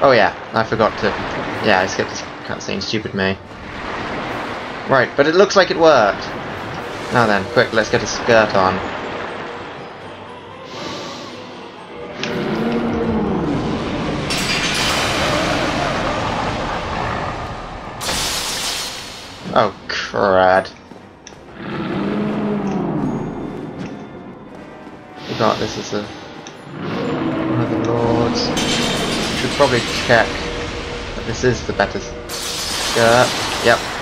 Oh yeah, I forgot to... Yeah, I skipped this cutscene, stupid me. Right, but it looks like it worked. Now then, quick, let's get a skirt on. Oh, crud. Forgot this is a one of the lords. Should probably check that this is the better skirt. Uh, yep.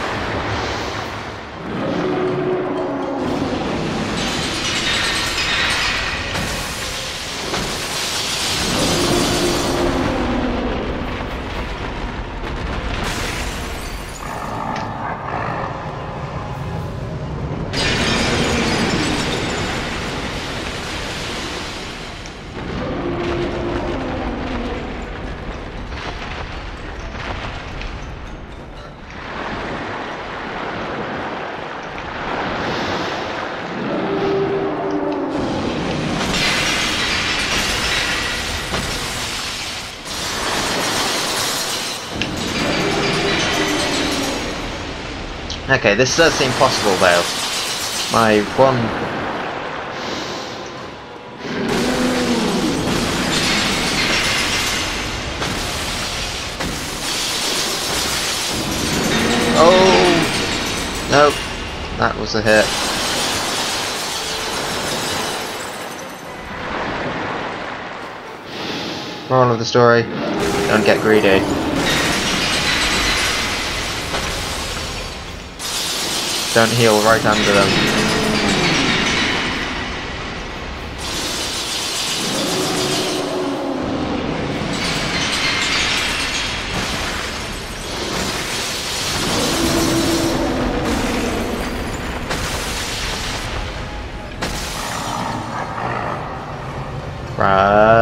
Okay, this does seem possible though. My one... Oh! Nope. That was a hit. Moral of the story, don't get greedy. Don't heal right under them. Run.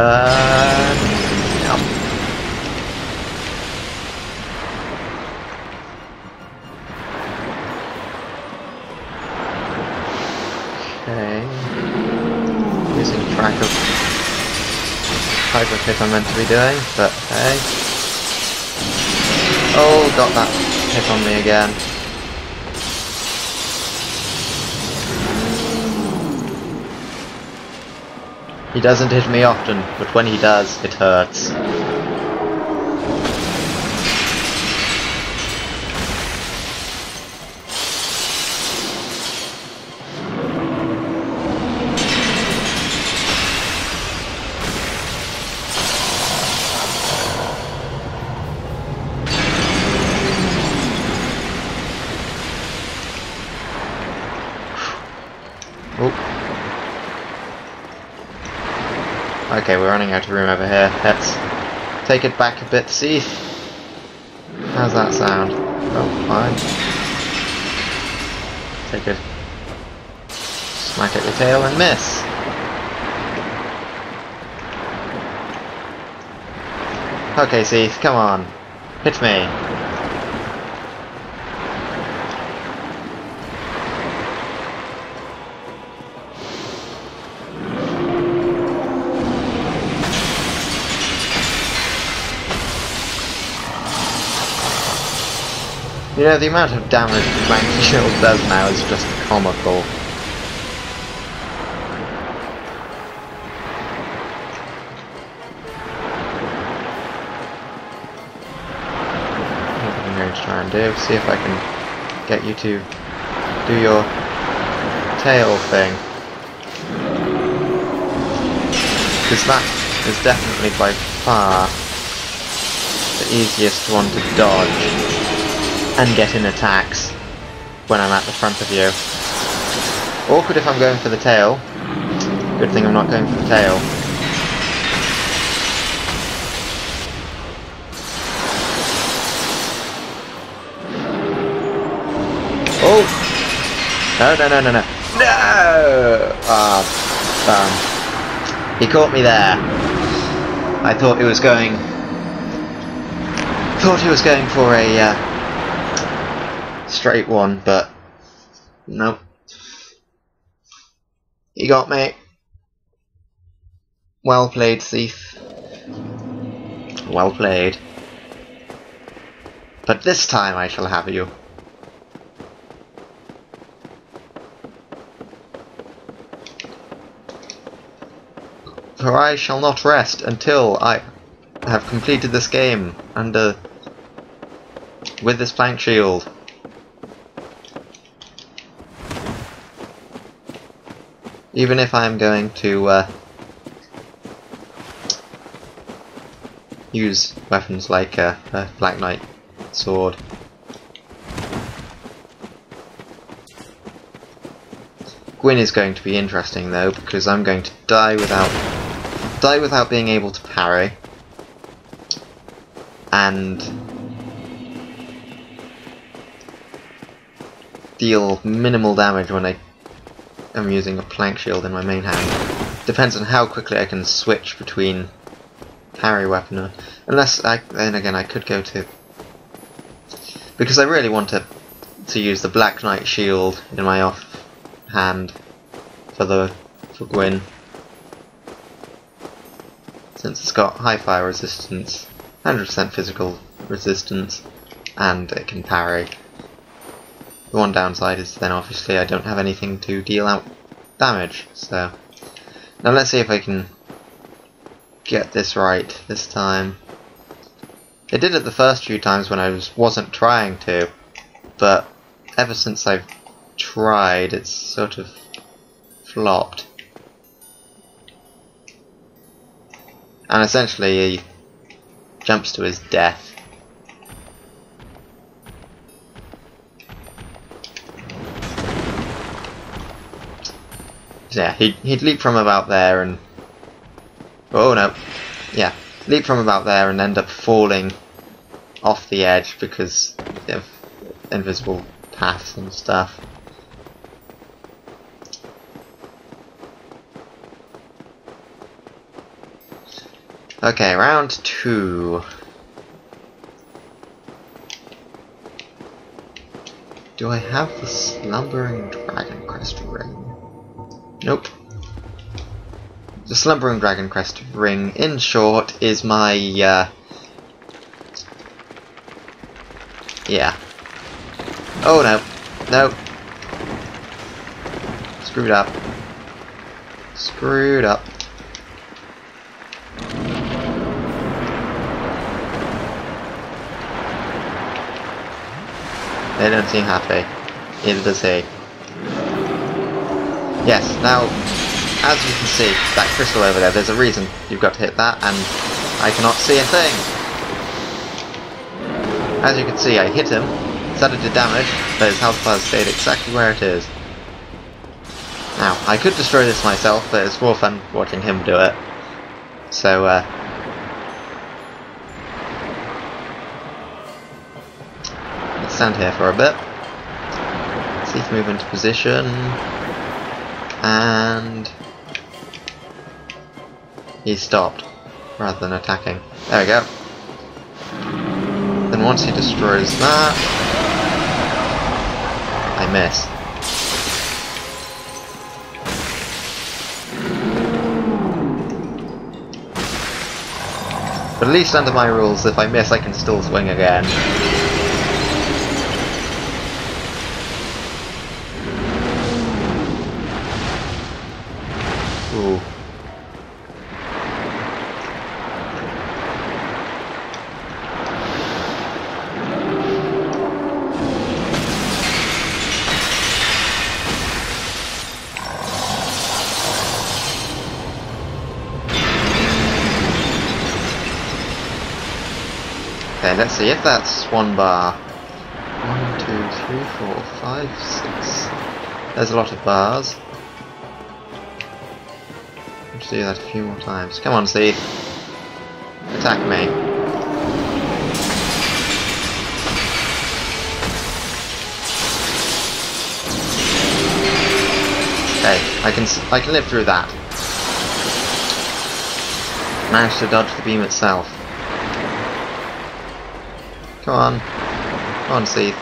Hit I'm meant to be doing, but hey. Oh, got that hit on me again. He doesn't hit me often, but when he does, it hurts. Okay, we're running out of room over here. Let's take it back a bit, see? How's that sound? Oh, fine. Take it. Smack at the tail and miss. Okay, Seath, come on. Hit me. You know, the amount of damage Plank Shield does now is just comical. I'm going to try and do, see if I can get you to do your tail thing. Because that is definitely by far the easiest one to dodge and get in attacks when I'm at the front of you. Awkward if I'm going for the tail. Good thing I'm not going for the tail. Oh! No, no, no, no, no. No! Ah, um, He caught me there. I thought he was going... Thought he was going for a, uh, straight one, but nope. He got me. Well played, Seath. Well played. But this time I shall have you. For I shall not rest until I have completed this game under with this plank shield. Even if I'm going to uh, use weapons like uh, a Black Knight sword. Gwyn is going to be interesting though because I'm going to die without die without being able to parry and deal minimal damage when I am using a plank shield in my main hand. Depends on how quickly I can switch between parry weapon, unless I, then again I could go to because I really want to to use the Black Knight shield in my off hand for the for Gwyn since it's got high fire resistance, 100% physical resistance, and it can parry. The one downside is then obviously I don't have anything to deal out damage, so... Now let's see if I can get this right this time. It did it the first few times when I was, wasn't trying to, but ever since I've tried, it's sort of flopped. And essentially he jumps to his death. Yeah, he'd, he'd leap from about there and... Oh no. Yeah, leap from about there and end up falling off the edge because of invisible paths and stuff. Okay, round two. Do I have the Slumbering Dragon Crest ring? Nope. The Slumbering Dragon Crest ring, in short, is my, uh... Yeah. Oh no. No. Screwed up. Screwed up. They don't seem happy. Neither does he. Yes, now, as you can see, that crystal over there, there's a reason you've got to hit that, and I cannot see a thing. As you can see, I hit him, started to damage, but his health bar stayed exactly where it is. Now, I could destroy this myself, but it's more fun watching him do it. So, uh... Let's stand here for a bit. See if move into position and he stopped rather than attacking. There we go. Then once he destroys that, I miss. But at least under my rules, if I miss I can still swing again. Let's see if that's one bar. One, two, three, four, five, six. There's a lot of bars. Let's do that a few more times. Come on, Steve. Attack me. Okay, I can I can live through that. Managed to dodge the beam itself. Come on. Come on, Steve.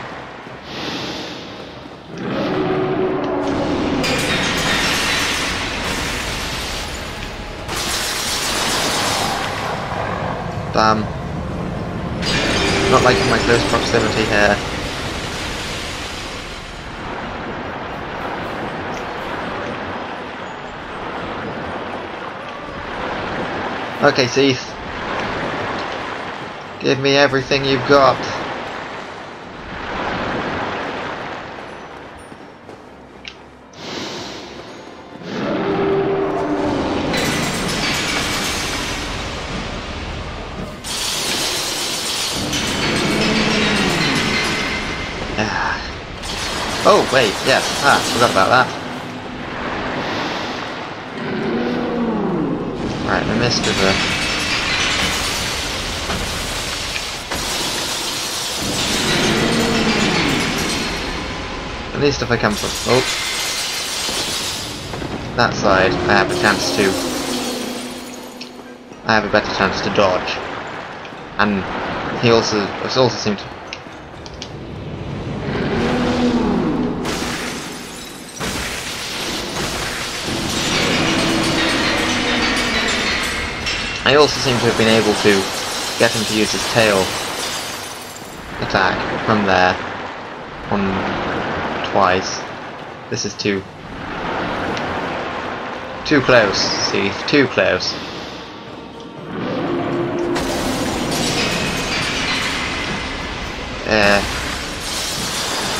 Um, not liking my close proximity here. Okay, Seath. Give me everything you've got. Ah. Oh, wait, yes. Ah, forgot about that. Right, I missed with the... least if I come from... Oh. That side, I have a chance to... I have a better chance to dodge. And he also... Also seemed to I also seem to have been able to get him to use his tail attack from there on twice. This is too too close, see, too close. Uh,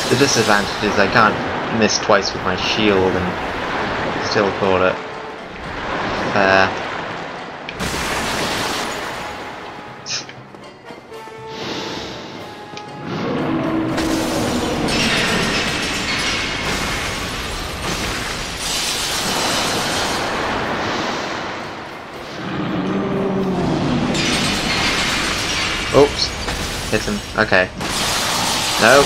the disadvantage is I can't miss twice with my shield and still call it fair. Okay. No.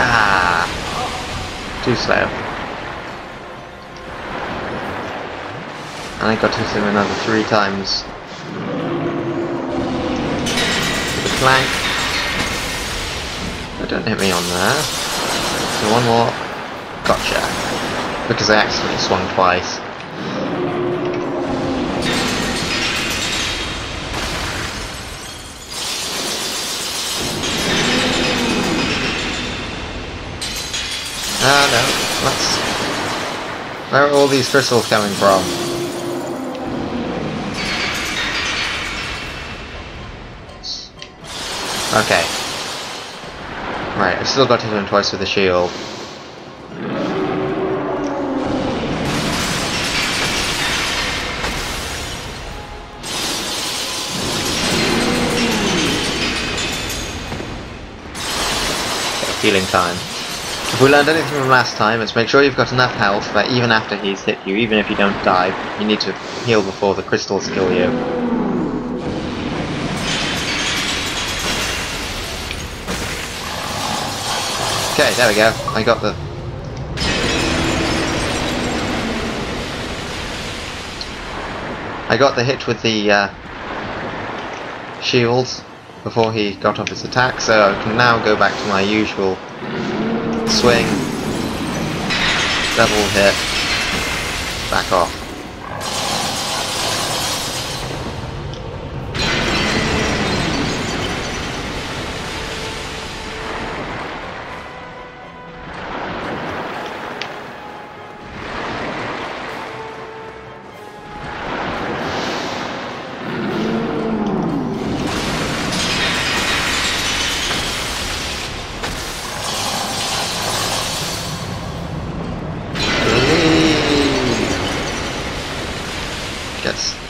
Ah. Too slow. And I got to hit him another three times. The plank. Oh, don't hit me on there. So one more. Gotcha. Because I accidentally swung twice. Ah, no. What's... Where are all these crystals coming from? Okay. Right, I've still got to hit him twice with the shield. Healing time. If we learned anything from last time, it's make sure you've got enough health that even after he's hit you, even if you don't die, you need to heal before the crystals kill you. Okay, there we go. I got the... I got the hit with the uh, shields before he got off his attack, so I can now go back to my usual swing, double hit, back off.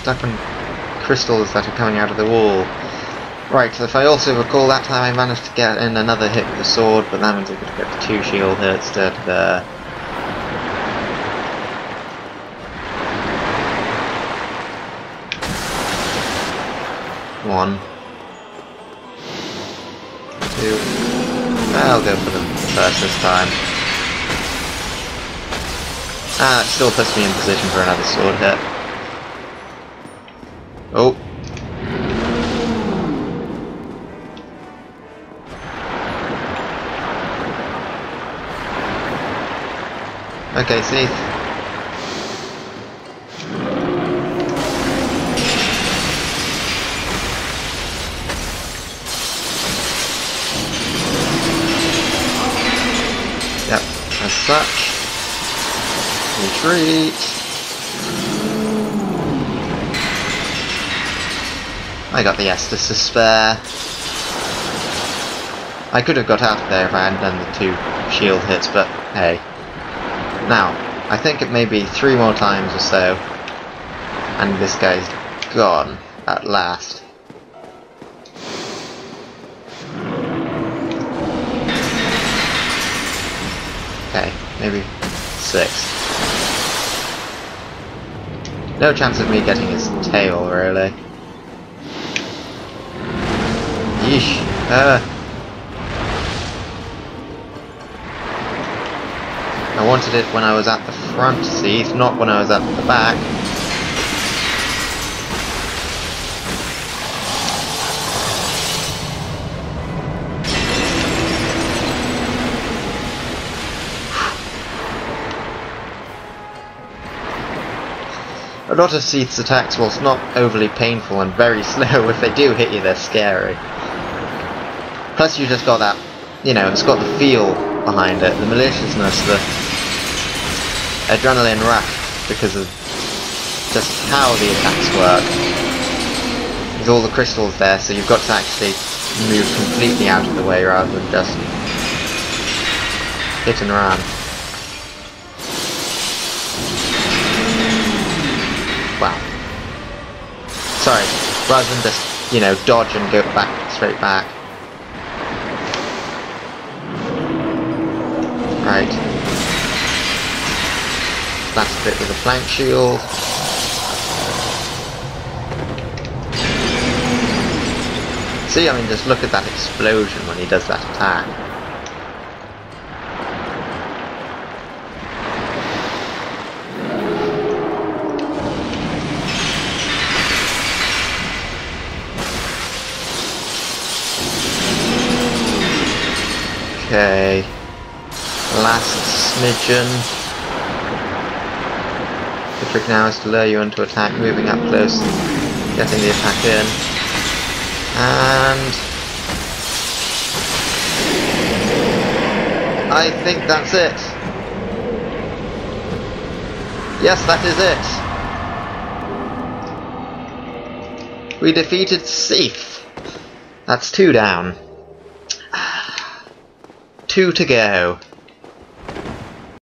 Stuck crystals that are coming out of the wall. Right, so if I also recall that time I managed to get in another hit with the sword, but that means I could get two shield hits instead there. One. Two. I'll go for the first this time. Ah, it still puts me in position for another sword hit. Oh. Okay, safe. Yep, as retreat. I got the Estus to spare. I could have got out of there if I hadn't done the two shield hits, but hey. Now, I think it may be three more times or so, and this guy's gone at last. Okay, maybe six. No chance of me getting his tail, really. Uh, I wanted it when I was at the front seat, not when I was at the back. A lot of Seath's attacks, whilst not overly painful and very slow, if they do hit you, they're scary. Plus you've just got that, you know, it's got the feel behind it, the maliciousness, the adrenaline rush because of just how the attacks work. There's all the crystals there, so you've got to actually move completely out of the way rather than just hit and run. Wow. Sorry, rather than just, you know, dodge and go back, straight back. Right last bit with a plank shield. See, I mean, just look at that explosion when he does that attack. Okay. Last smidgen The trick now is to lure you into attack, moving up close, getting the attack in, and I think that's it. Yes, that is it. We defeated Seath. That's two down. Two to go.